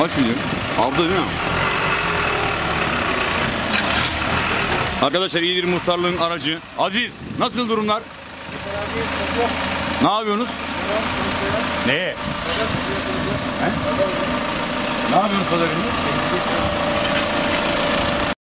Kaç milyon? Aldı değil mi? Arkadaşlar iyidir Muhtarlığın aracı. Aziz, nasıl durumlar? Ne yapıyorsunuz? Ne? Ne yapıyorsunuz pazar günü?